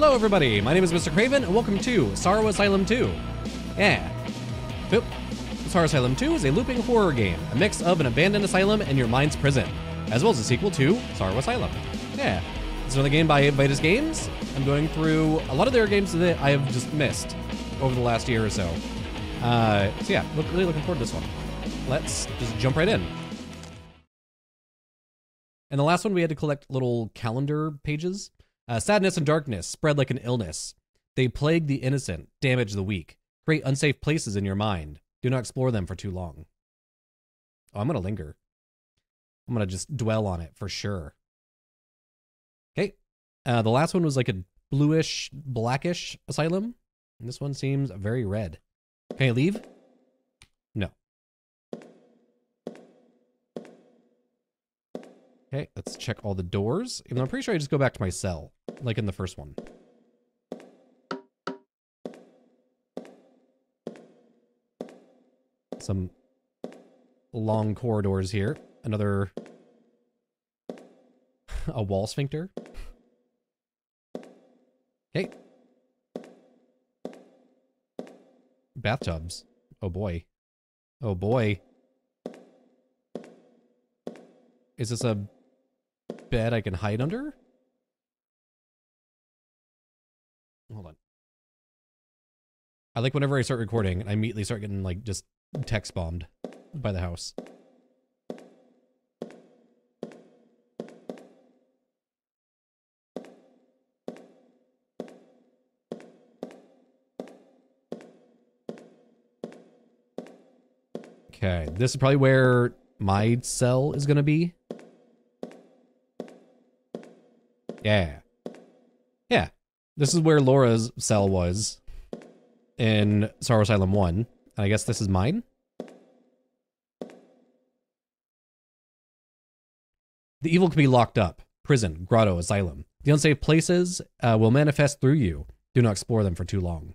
Hello, everybody. My name is Mr. Kravin, and welcome to Sorrow Asylum 2. Yeah. Boop. Sorrow Asylum 2 is a looping horror game, a mix of an abandoned asylum and your mind's prison, as well as a sequel to Sorrow Asylum. Yeah. It's another game by Vidas Games. I'm going through a lot of their games that I have just missed over the last year or so. Uh, so yeah, look, really looking forward to this one. Let's just jump right in. And the last one, we had to collect little calendar pages. Uh, sadness and darkness spread like an illness. They plague the innocent, damage the weak, create unsafe places in your mind. Do not explore them for too long. Oh, I'm going to linger. I'm going to just dwell on it for sure. Okay. Uh, the last one was like a bluish, blackish asylum. And this one seems very red. Can I leave? No. Okay, let's check all the doors. Even though I'm pretty sure I just go back to my cell, like in the first one. Some long corridors here. Another... a wall sphincter. Okay. Bathtubs. Oh boy. Oh boy. Is this a bed I can hide under? Hold on. I like whenever I start recording, I immediately start getting like just text bombed by the house. Okay, this is probably where my cell is going to be. Yeah. Yeah. This is where Laura's cell was in Sorrow Asylum 1. And I guess this is mine? The evil can be locked up. Prison, grotto, asylum. The unsafe places uh, will manifest through you. Do not explore them for too long.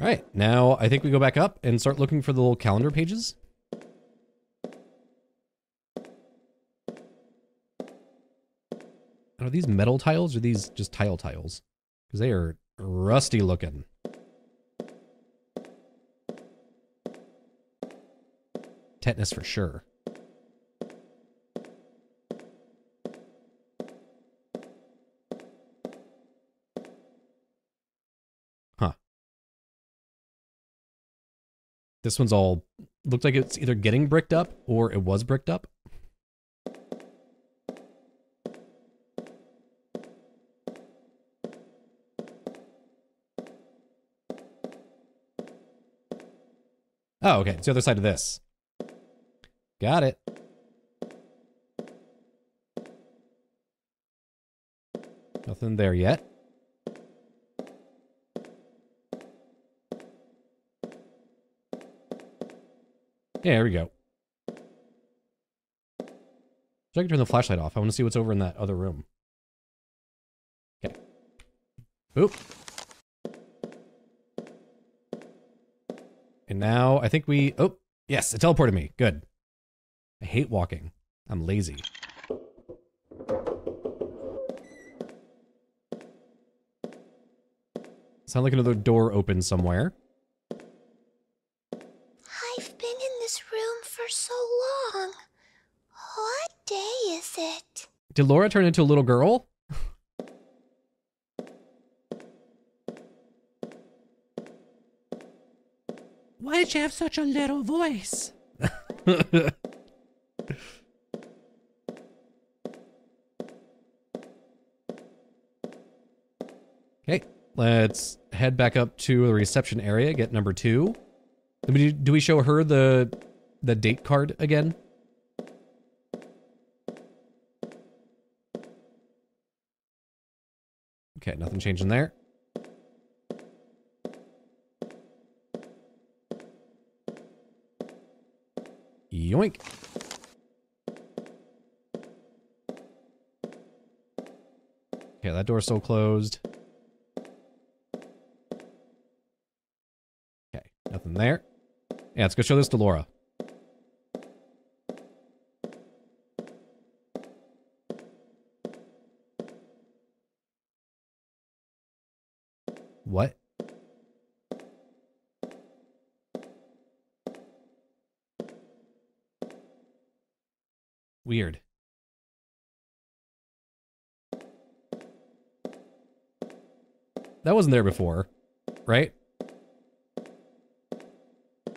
All right, now I think we go back up and start looking for the little calendar pages. Are these metal tiles or these just tile tiles? Because they are rusty looking. Tetanus for sure. This one's all looked like it's either getting bricked up or it was bricked up. Oh, okay. It's the other side of this. Got it. Nothing there yet. Yeah, there we go. So I can turn the flashlight off. I want to see what's over in that other room. Okay. Oop. And now I think we... Oh, yes, it teleported me. Good. I hate walking. I'm lazy. Sound like another door open somewhere. Did Laura turn into a little girl? Why did you have such a little voice? okay, let's head back up to the reception area, get number two. Do we, do we show her the the date card again? Okay, nothing changing there. Yoink. Okay, that door's still closed. Okay, nothing there. Yeah, let's go show this to Laura. Weird. That wasn't there before, right?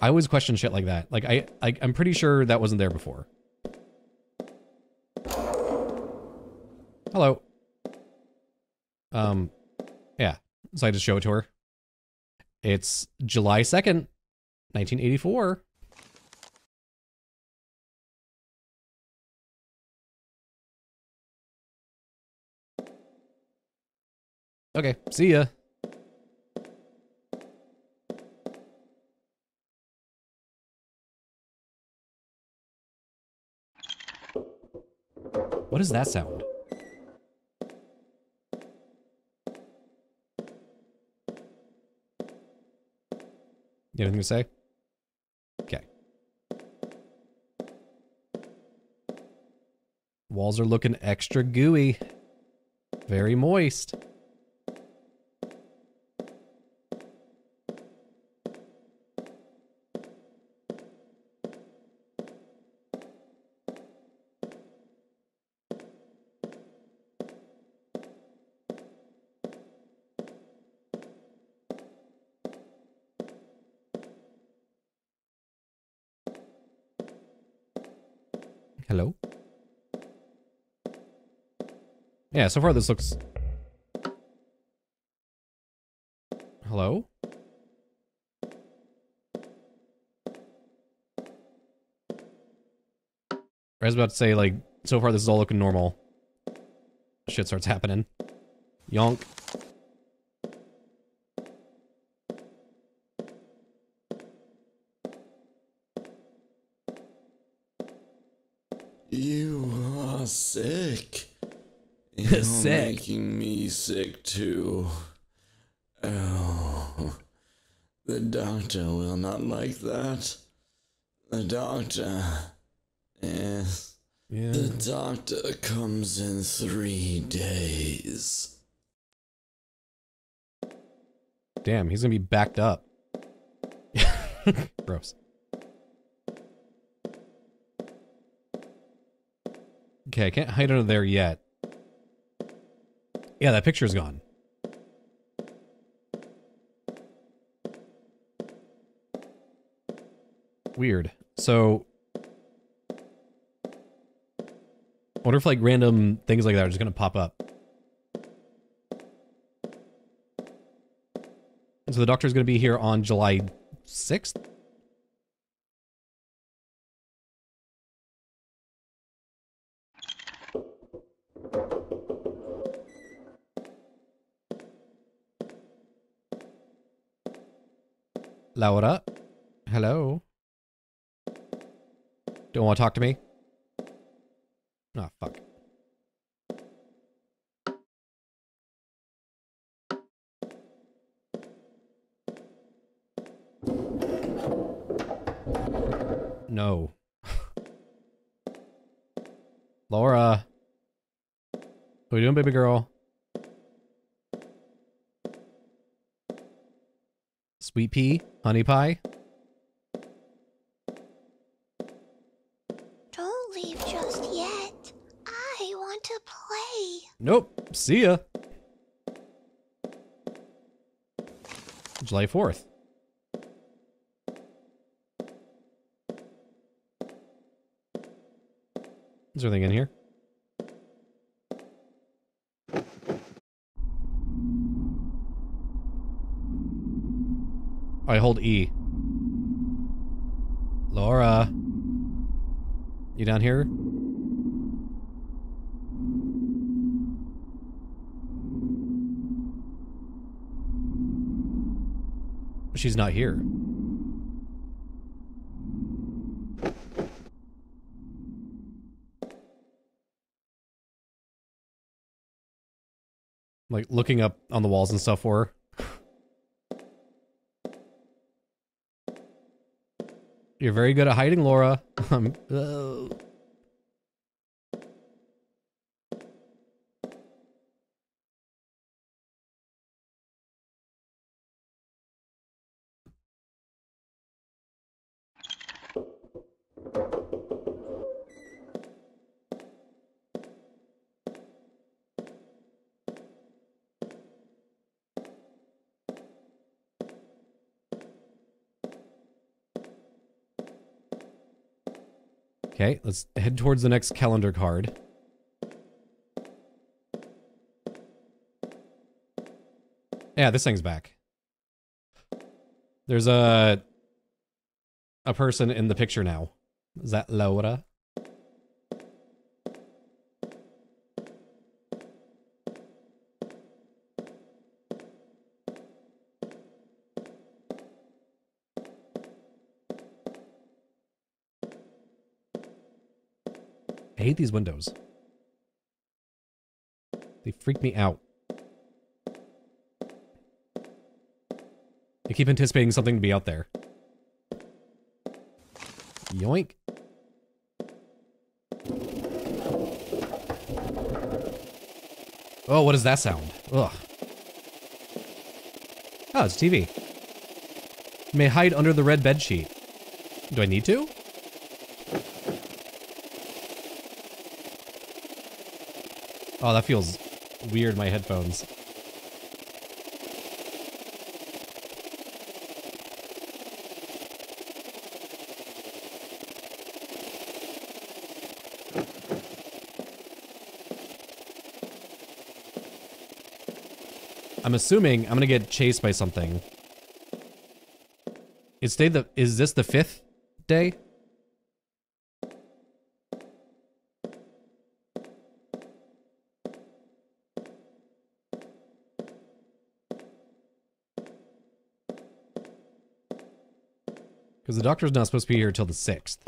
I always question shit like that. Like I, I I'm pretty sure that wasn't there before. Hello. Um, yeah. So I just show it to her. It's July 2nd, 1984. Okay, see ya. What is that sound? You anything to say? Okay. Walls are looking extra gooey. Very moist. Hello? Yeah, so far this looks... Hello? I was about to say, like, so far this is all looking normal. Shit starts happening. Yonk. You are sick. You're Sick. Making me sick too. Oh, the doctor will not like that. The doctor. Yes, Yeah. the doctor comes in three days. Damn, he's gonna be backed up. Gross. Okay, I can't hide under there yet. Yeah, that picture's gone. Weird. So, I wonder if like random things like that are just gonna pop up. So the doctor's gonna be here on July 6th? Laura? Hello? Don't want to talk to me? Oh, fuck. No. Laura. What are you doing, baby girl? Sweet pea? Honey pie? Don't leave just yet. I want to play. Nope. See ya. July 4th. Is there anything in here? I hold E. Laura. You down here? She's not here. Like looking up on the walls and stuff for her. You're very good at hiding, Laura. Uh, Okay, let's head towards the next calendar card. Yeah, this thing's back. There's a a person in the picture now. Is that Laura? I hate these windows. They freak me out. I keep anticipating something to be out there. Yoink. Oh, what is that sound? Ugh. Oh, it's TV. You may hide under the red bed sheet. Do I need to? Oh, that feels weird, my headphones. I'm assuming I'm gonna get chased by something. Is day the is this the fifth day? The doctor's not supposed to be here till the sixth.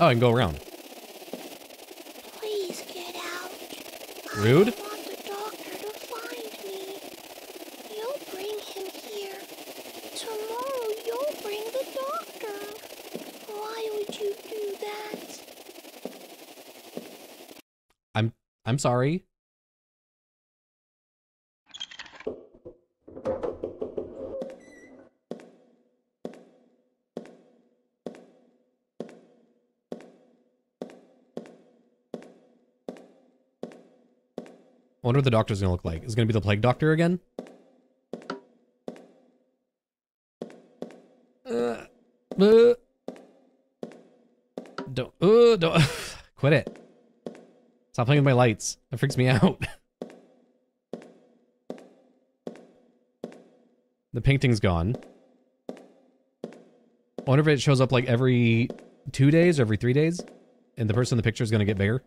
Oh, I can go around. Please get out. Rude? I want the doctor to find me. You'll bring him here. Tomorrow you'll bring the doctor. Why would you do that? I'm I'm sorry. Wonder what the doctor's gonna look like. Is it gonna be the plague doctor again? Uh, uh, don't, uh, don't, quit it. Stop playing with my lights. That freaks me out. the painting's gone. I wonder if it shows up like every two days or every three days, and the person in the picture is gonna get bigger.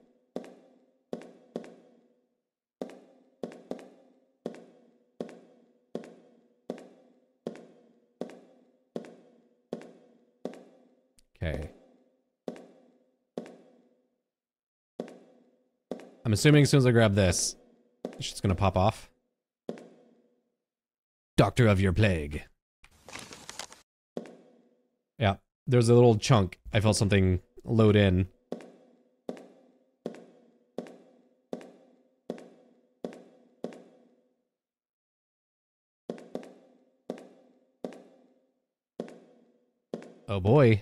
Okay. I'm assuming as soon as I grab this, it's just gonna pop off. Doctor of your plague. Yeah, there's a little chunk. I felt something load in. Oh boy.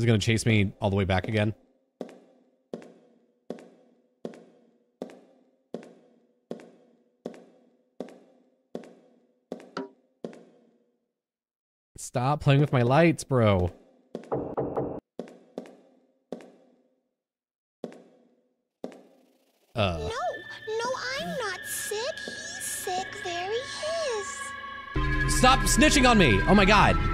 Is gonna chase me all the way back again. Stop playing with my lights, bro. Uh, No, no, I'm not sick. He's sick. There he is. stop snitching on me! Oh my god.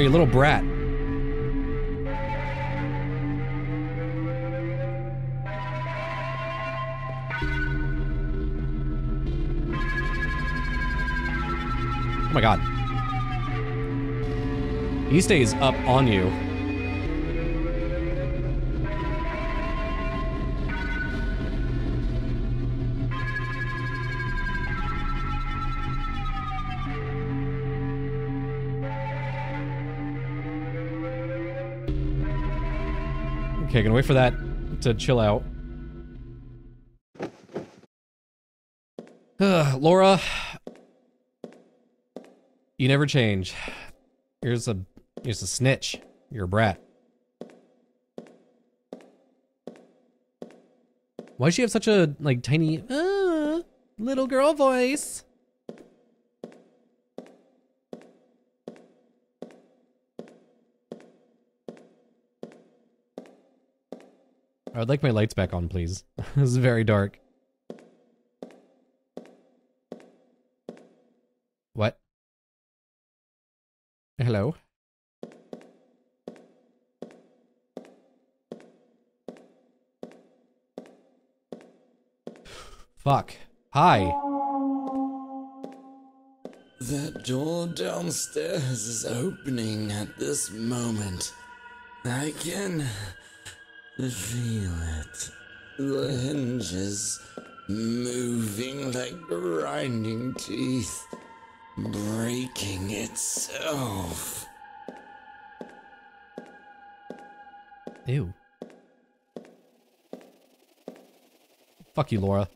Laura, you little brat. Oh my god. He stays up on you. Okay, gonna wait for that to chill out. Ugh, Laura, you never change. Just a, just a snitch. You're a brat. Why does she have such a like tiny uh, little girl voice? I would like my lights back on, please. this is very dark. What? Hello? Fuck. Hi. That door downstairs is opening at this moment. I can feel it. The hinges moving like grinding teeth, breaking itself. Ew. Fuck you, Laura.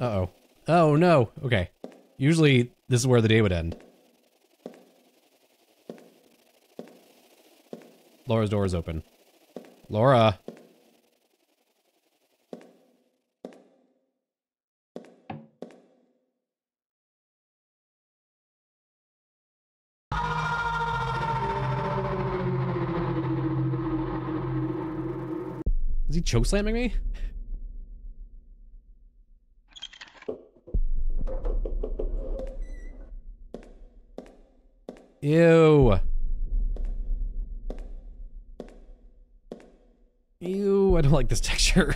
Uh-oh. Oh, no. Okay. Usually, this is where the day would end. Laura's door is open. Laura. Is he choke slamming me? Ew. I don't like this texture.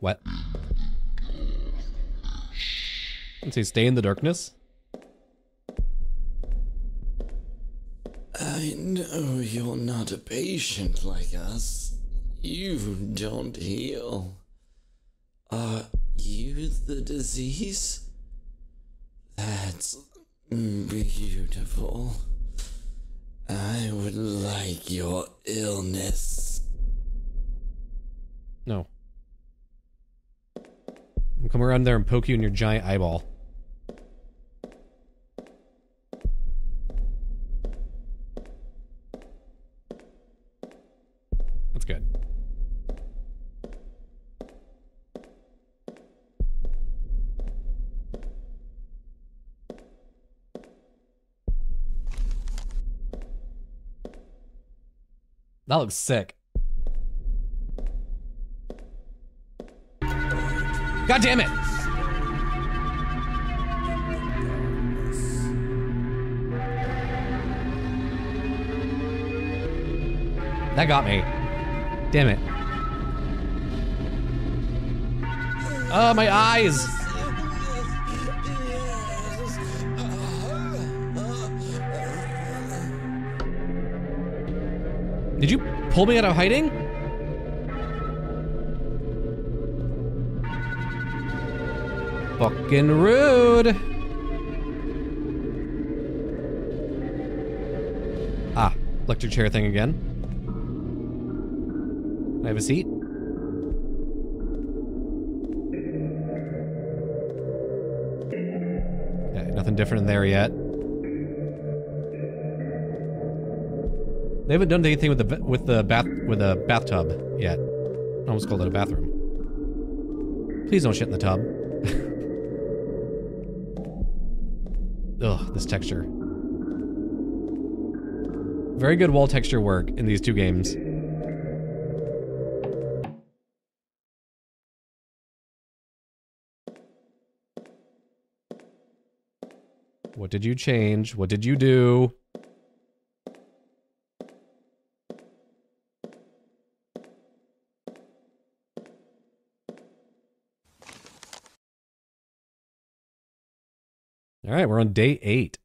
What? Let's stay in the darkness? I know you're not a patient like us. You don't heal. Are you the disease? That's Mm, beautiful. I would like your illness. No. I'll come around there and poke you in your giant eyeball. That looks sick. God damn it! That got me. Damn it. Oh, my eyes! Did you pull me out of hiding? Fucking rude. Ah, electric chair thing again. I have a seat. Nothing different in there yet. They haven't done anything with the with the bath with the bathtub yet. I almost called it a bathroom. Please don't shit in the tub. Ugh, this texture. Very good wall texture work in these two games. What did you change? What did you do? All right, we're on day eight.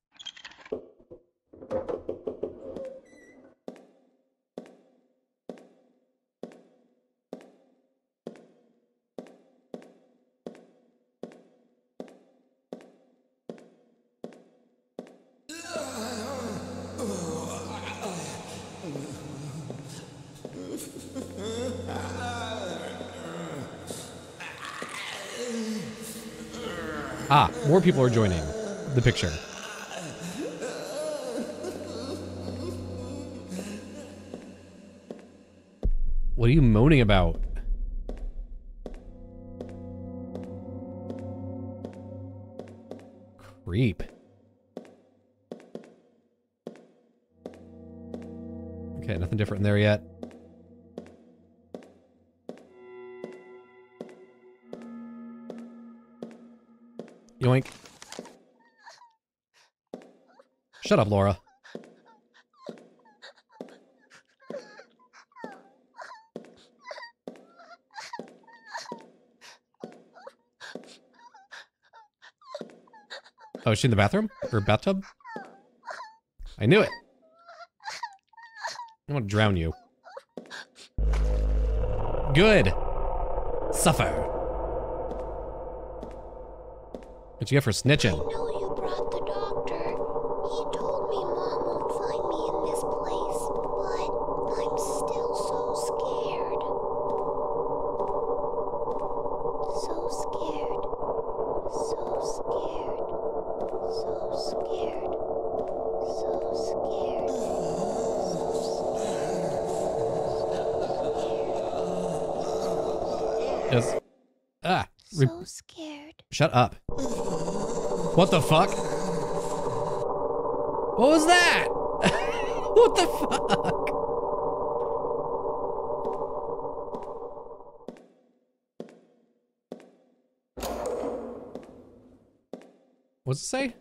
Ah, more people are joining the picture. What are you moaning about? Creep. Okay, nothing different there yet. Yoink. Shut up, Laura. Oh, is she in the bathroom? Or bathtub? I knew it. I want to drown you. Good. Suffer. What'd you get for snitching? know you brought the doctor. He told me Mom won't find me in this place, but I'm still so scared. So scared. So scared. So scared. So scared. Just, ah, re- So scared. shut up. What the fuck? What was that? what the fuck? What's it say?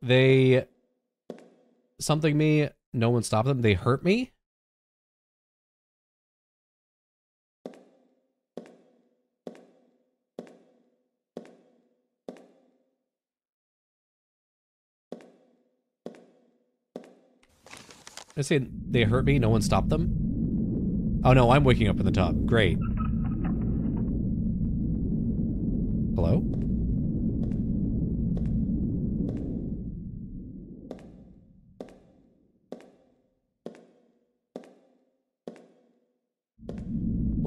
They something me, no one stopped them. They hurt me. I say they hurt me, no one stopped them. Oh no, I'm waking up in the top. Great. Hello?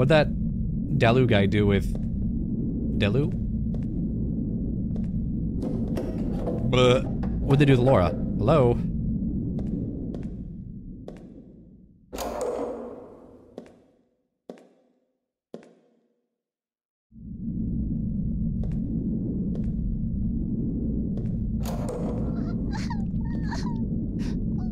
What'd that Dalu guy do with Delu? But what'd they do with Laura? Hello?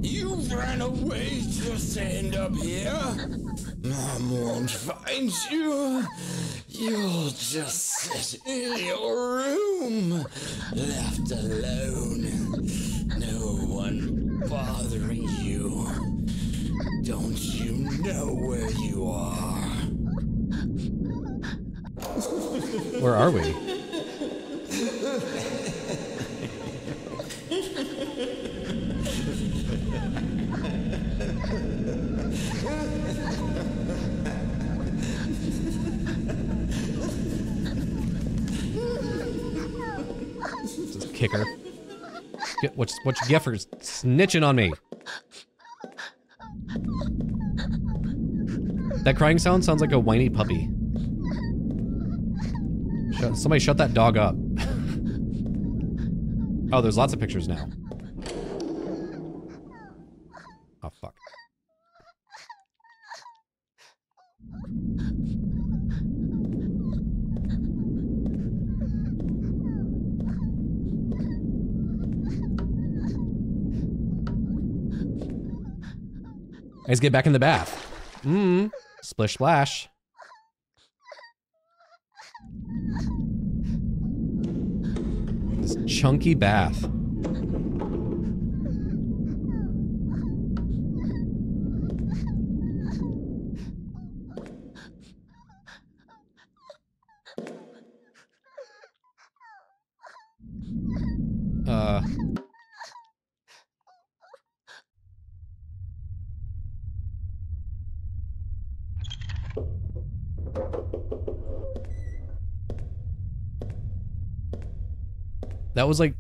You ran away just to end up here? Mom won't find you. You'll just sit in your room, left alone. No one bothering you. Don't you know where you are? Where are we? Just kick her. Get what? What you snitching on me? That crying sound sounds like a whiny puppy. Shut, somebody shut that dog up. oh, there's lots of pictures now. Oh, fuck. Let's get back in the bath. Mmm. Splish splash. This chunky bath. Uh. That was like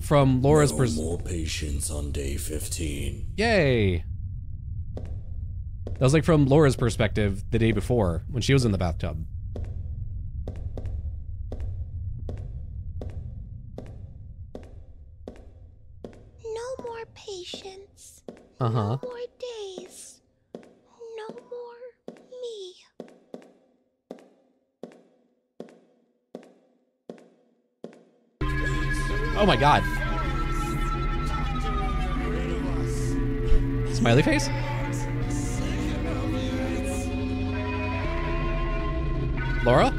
from Laura's no pers- more patience on day 15. Yay. That was like from Laura's perspective the day before when she was in the bathtub. No more patience. Uh huh. No Oh my god. Smiley face? Laura?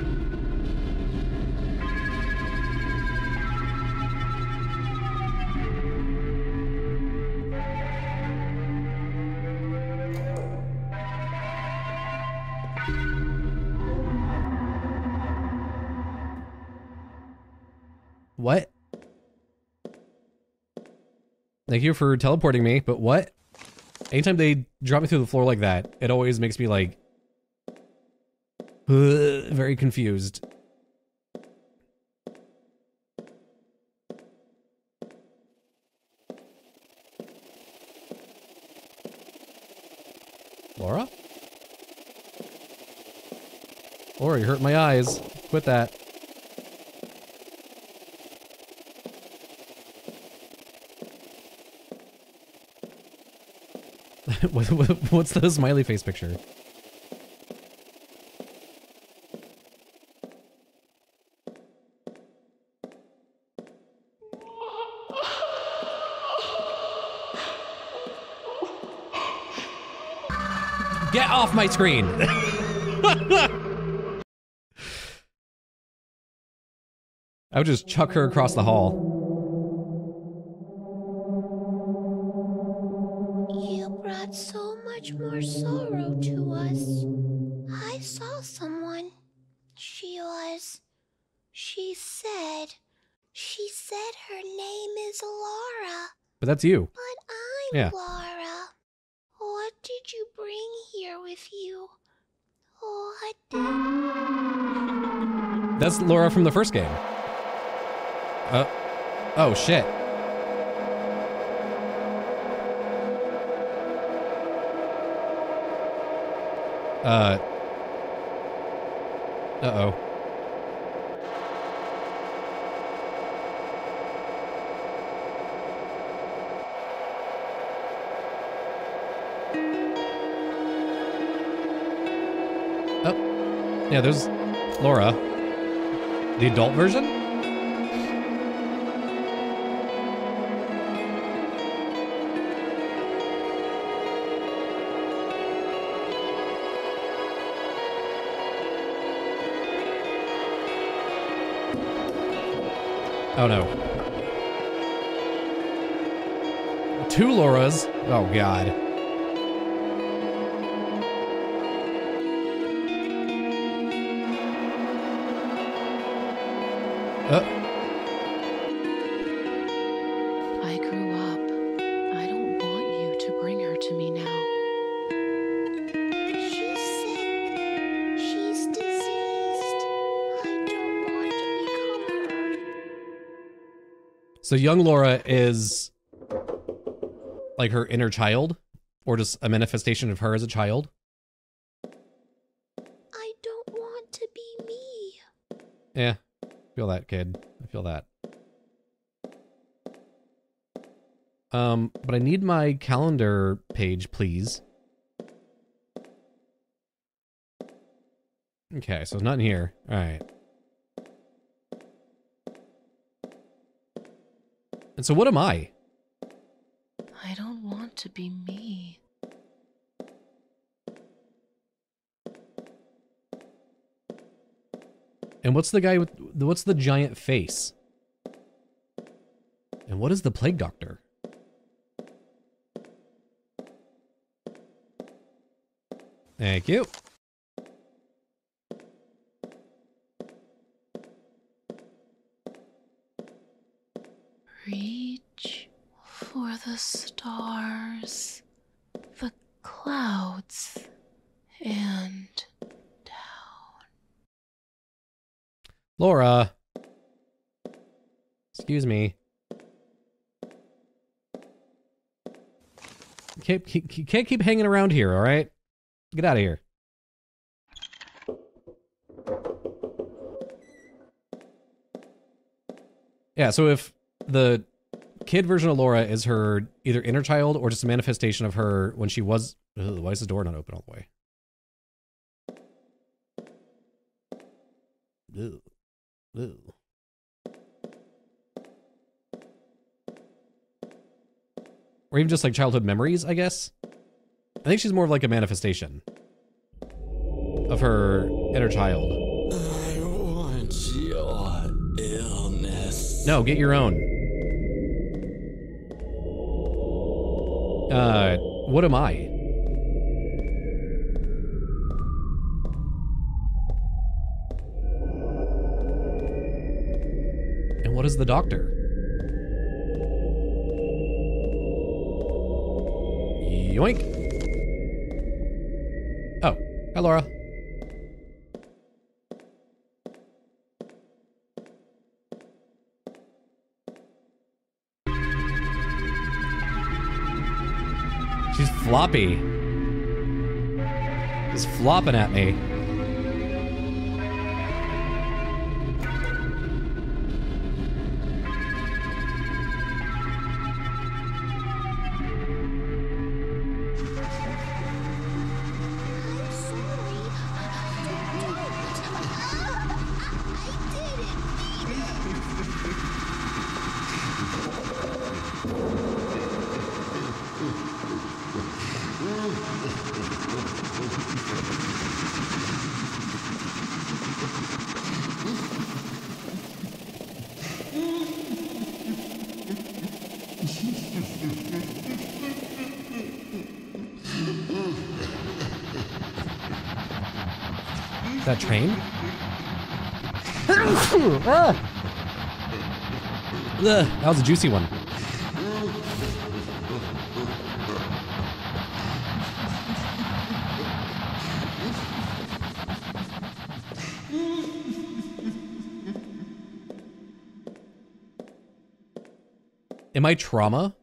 Thank you for teleporting me, but what? Anytime they drop me through the floor like that, it always makes me like very confused. Laura? Laura, you hurt my eyes. Quit that. What- what- What's the smiley face picture? Get off my screen! I would just chuck her across the hall. That's you. But I'm Yeah. Laura. What did you bring here with you? What? That's Laura from the first game. Uh, oh shit. Uh. Uh oh. Yeah, there's Laura. The adult version? Oh no. Two Lauras? Oh god. Uh, I grew up. I don't want you to bring her to me now. She's sick. She's diseased. I don't want to become her. so young Laura is like her inner child? Or just a manifestation of her as a child? I don't want to be me. Yeah. Feel that, kid. I feel that. Um, but I need my calendar page, please. Okay, so it's not in here. Alright. And so what am I? I don't want to be me. And what's the guy with what's the giant face? And what is the plague doctor? Thank you. Reach for the stars, the clouds, and down. Laura. Excuse me. Can't, can't keep hanging around here, all right? Get out of here. Yeah, so if the kid version of Laura is her either inner child or just a manifestation of her when she was. Ugh, why is the door not open all the way? Ew. Ew. Or even just like childhood memories, I guess. I think she's more of like a manifestation of her inner child. I want your illness. No, get your own. Uh, what am I? And what is the doctor? Yoink. Oh, hi Laura. She's floppy. She's flopping at me. That was a juicy one. Am I trauma?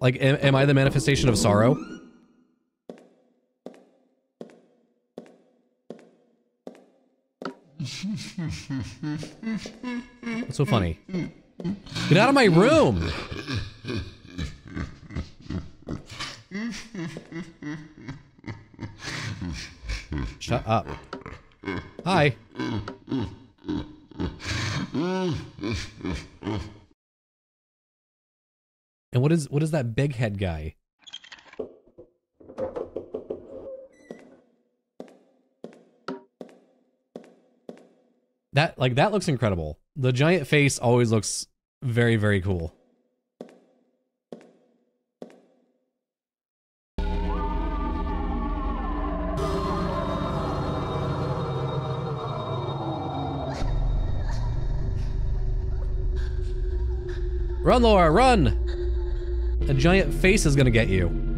Like, am, am I the manifestation of sorrow? What's so funny? Get out of my room! Shut up. Hi. And what is what is that big head guy? That like that looks incredible. The giant face always looks very very cool. Run, Laura, run! A giant face is gonna get you.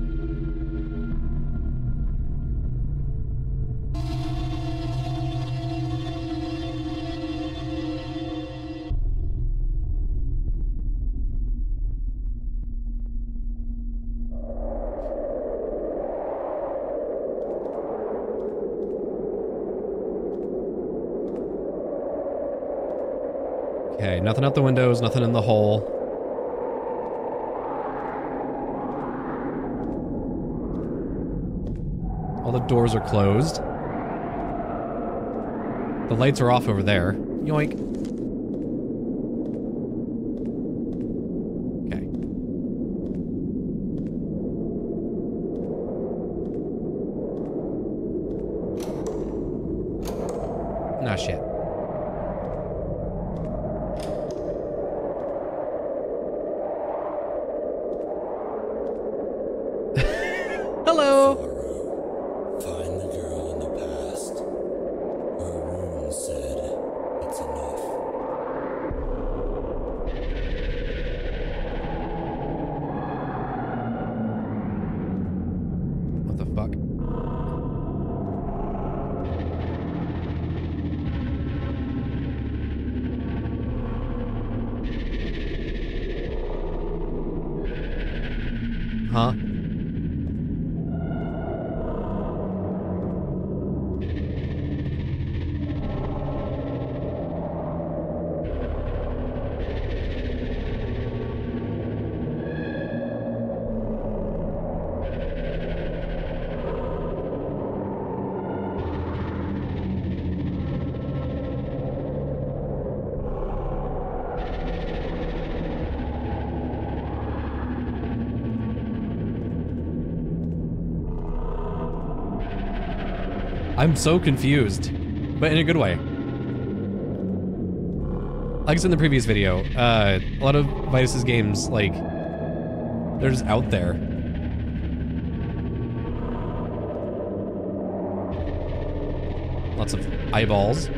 Okay, nothing out the windows, nothing in the hole. All the doors are closed. The lights are off over there. Yoink. I'm so confused, but in a good way. Like I said in the previous video, uh, a lot of Vidas's games, like, they're just out there. Lots of eyeballs.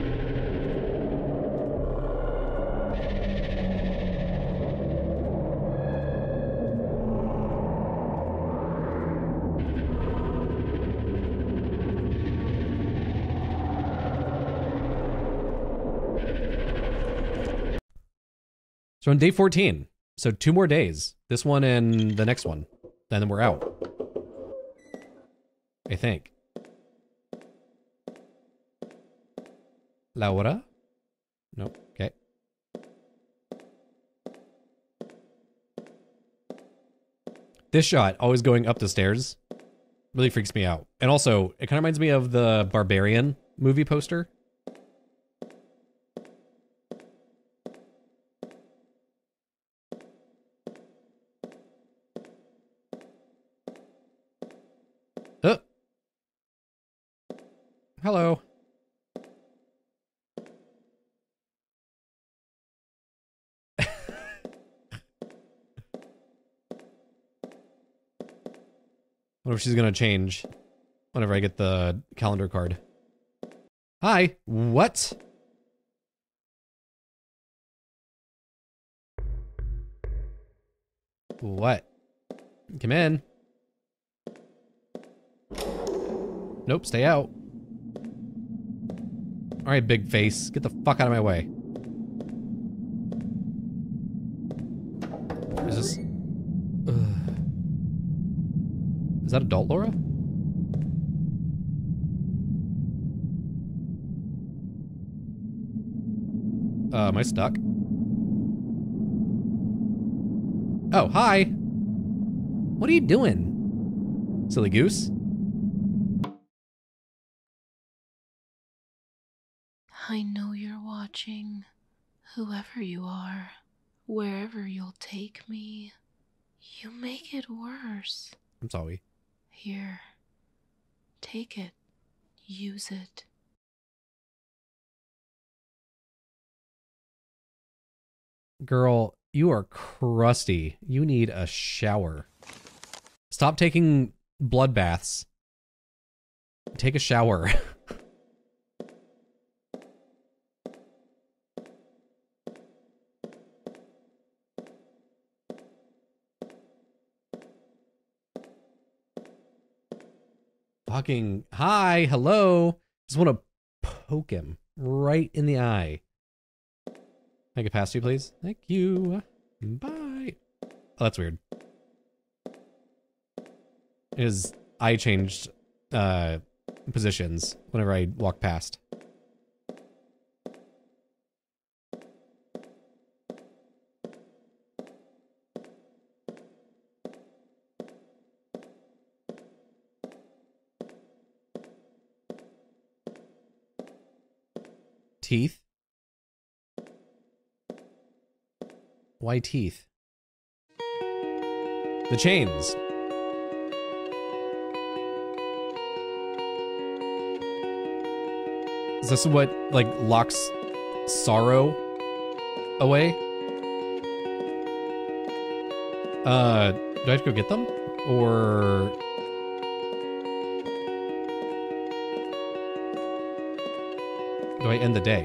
So on day 14, so two more days. This one and the next one. And then we're out. I think. Laura? Nope. Okay. This shot, always going up the stairs, really freaks me out. And also, it kind of reminds me of the Barbarian movie poster. Oh. Hello. What if she's gonna change whenever I get the calendar card? Hi. What? What? Come in. Nope, stay out. Alright, big face. Get the fuck out of my way. Is this... Ugh. Is that adult Laura? Uh, am I stuck? Oh, hi! What are you doing? Silly goose? I know you're watching. Whoever you are, wherever you'll take me, you make it worse. I'm sorry. Here, take it. Use it. Girl, you are crusty. You need a shower. Stop taking blood baths. Take a shower. Hi, hello. Just want to poke him right in the eye. Can I get past you, please? Thank you. Bye. Oh, that's weird. His eye changed uh, positions whenever I walk past. Teeth? Why teeth? The chains. Is this what, like, locks sorrow away? Uh, do I have to go get them? Or... Do I end the day?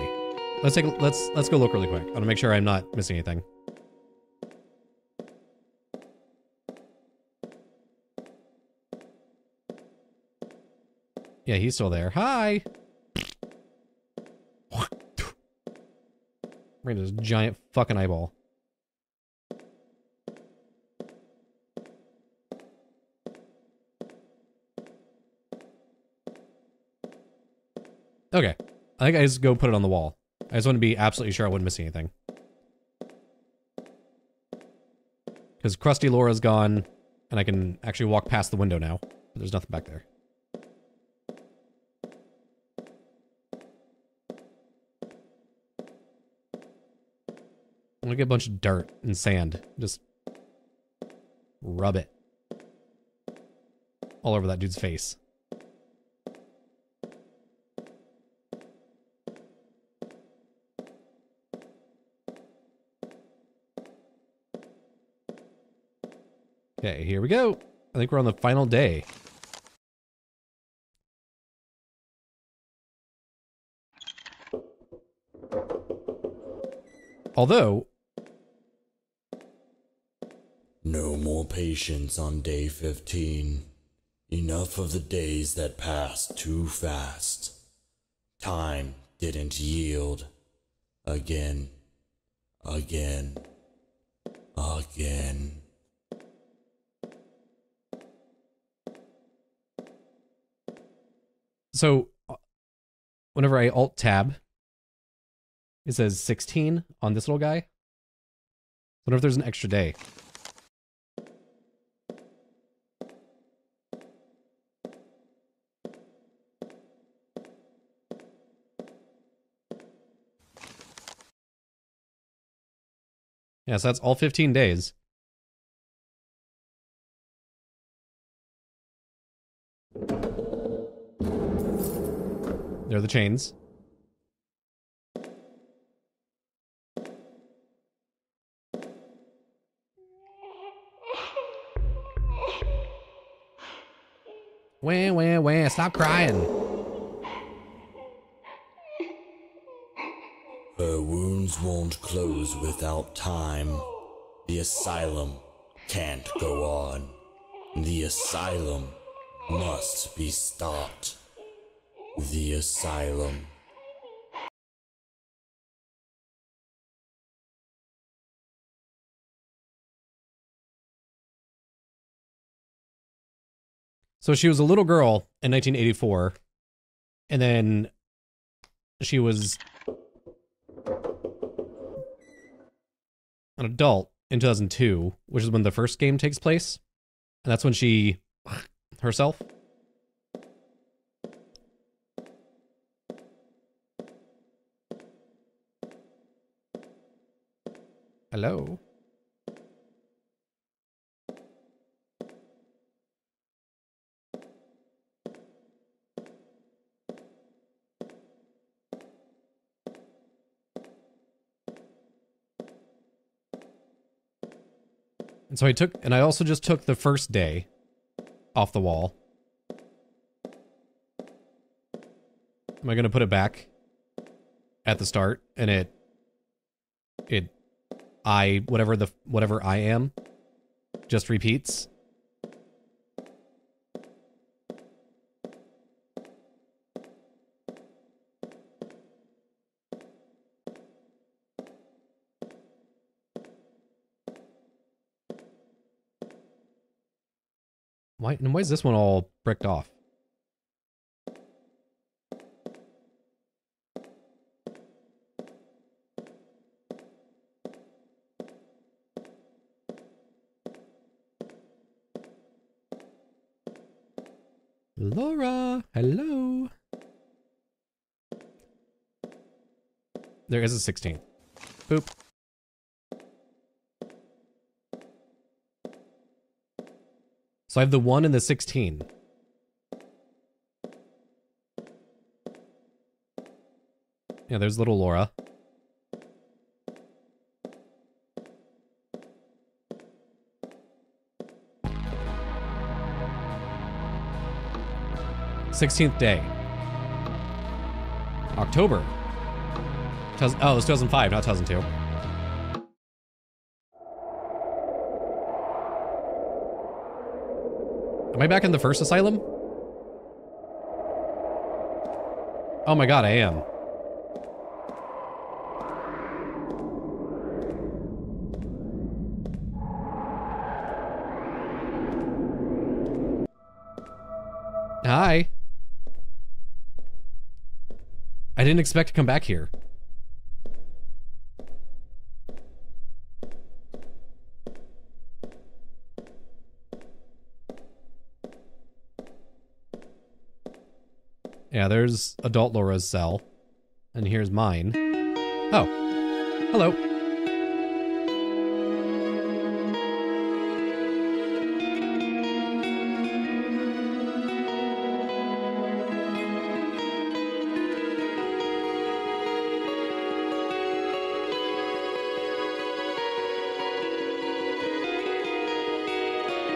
Let's take, let's, let's go look really quick. I want to make sure I'm not missing anything. Yeah, he's still there. Hi. Right this giant fucking eyeball. Okay. I think I just go put it on the wall. I just want to be absolutely sure I wouldn't miss anything. Because Krusty Laura's gone, and I can actually walk past the window now. But there's nothing back there. I'm gonna get a bunch of dirt and sand. Just rub it all over that dude's face. Okay, here we go. I think we're on the final day. Although, no more patience on day 15. Enough of the days that passed too fast. Time didn't yield. Again. Again. Again. so uh, whenever I alt tab, it says 16 on this little guy. I wonder if there's an extra day. Yeah, so that's all 15 days. There are the chains. Wah, wah, wah, stop crying. Wounds won't close without time. The asylum can't go on. The asylum must be stopped. The asylum. So she was a little girl in 1984, and then she was an adult in 2002, which is when the first game takes place. And that's when she herself. Hello. And so I took, and I also just took the first day off the wall. Am I going to put it back at the start and it, it, I, whatever the, whatever I am, just repeats? Why, and why is this one all bricked off? Laura, hello. There is a 16. Boop. So I have the 1 and the 16. Yeah, there's little Laura. Sixteenth day. October. Oh, it's 2005, not 2002. Am I back in the first asylum? Oh my god, I am. Hi. I didn't expect to come back here. Yeah, there's adult Laura's cell. And here's mine. Oh. Hello.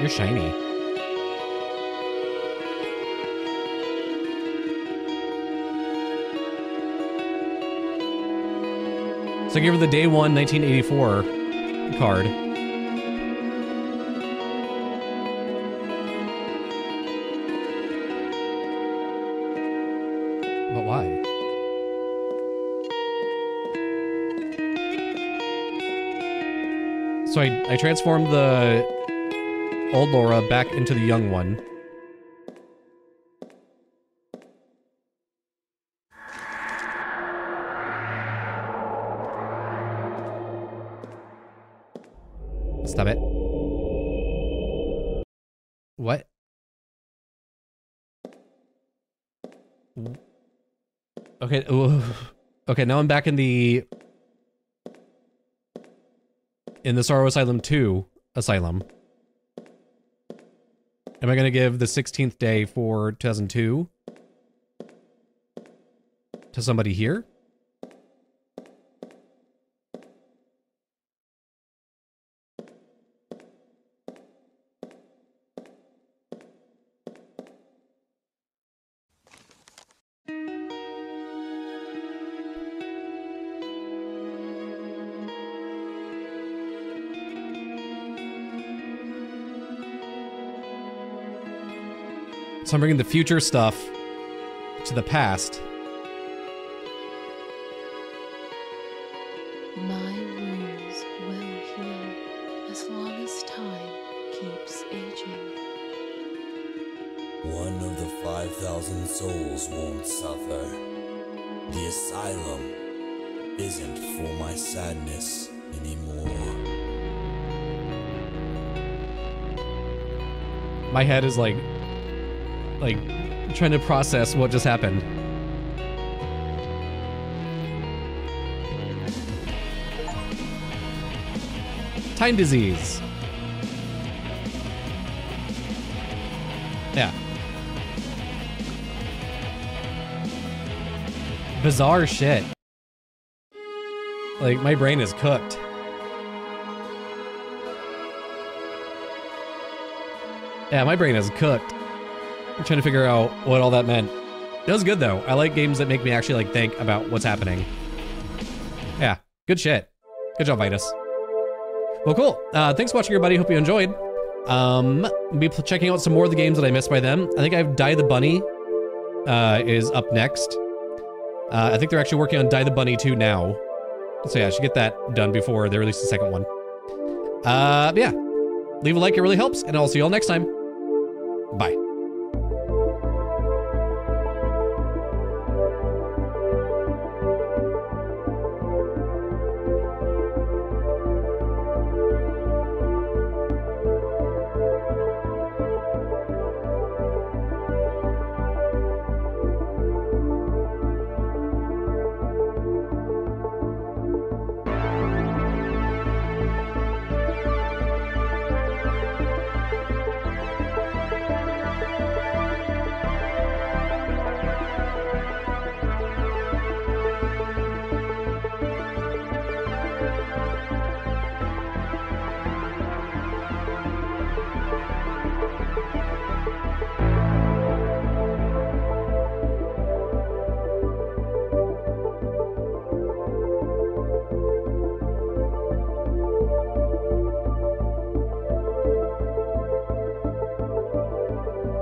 You're shiny. So I gave her the day one 1984 card. But why? So I, I transformed the old Laura back into the young one. Okay, now I'm back in the in the Sorrow Asylum 2 Asylum. Am I going to give the 16th day for 2002 to somebody here? I'm bringing the future stuff to the past. My wounds will heal as long as time keeps aging. One of the 5,000 souls won't suffer. The asylum isn't for my sadness anymore. My head is like, like, trying to process what just happened. Time disease. Yeah. Bizarre shit. Like, my brain is cooked. Yeah, my brain is cooked. I'm trying to figure out what all that meant. It was good though. I like games that make me actually like think about what's happening. Yeah, good shit. Good job, Vidas. Well, cool. Uh, thanks for watching, everybody. Hope you enjoyed. Um, be checking out some more of the games that I missed by them. I think I have Die the Bunny uh, is up next. Uh, I think they're actually working on Die the Bunny 2 now. So yeah, I should get that done before they release the second one. Uh, yeah, leave a like, it really helps, and I'll see you all next time.